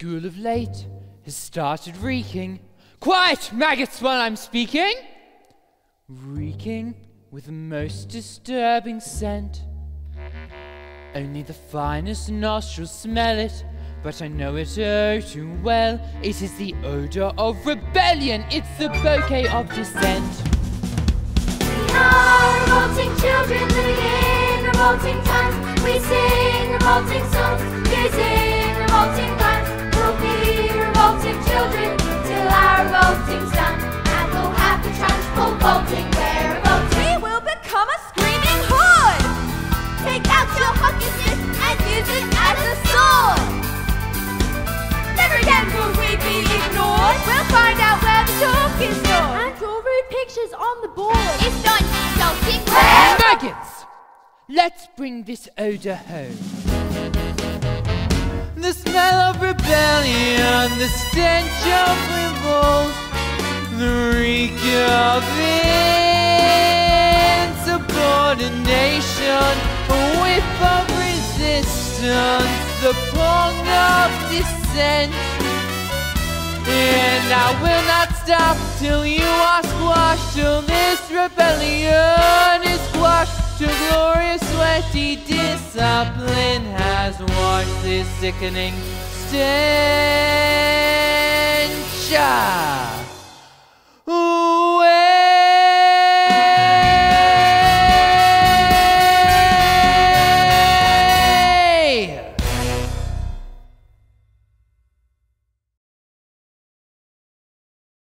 school of late has started reeking. Quiet, maggots, while I'm speaking! Reeking with the most disturbing scent. Only the finest nostrils smell it, but I know it oh too well. It is the odor of rebellion, it's the bouquet of dissent. We are revolting children living in revolting times. We sing revolting songs, using and use it as a sword. Never again will we be ignored! We'll find out where the talk is! And draw rude pictures on the board. It's not insulting Maggots! Let's bring this odor home. The smell of rebellion, the stench of revolt, the reek of insubordination, resistance, the pong of dissent. And I will not stop till you are squashed, till this rebellion is squashed, till glorious sweaty discipline has washed this sickening. Ah!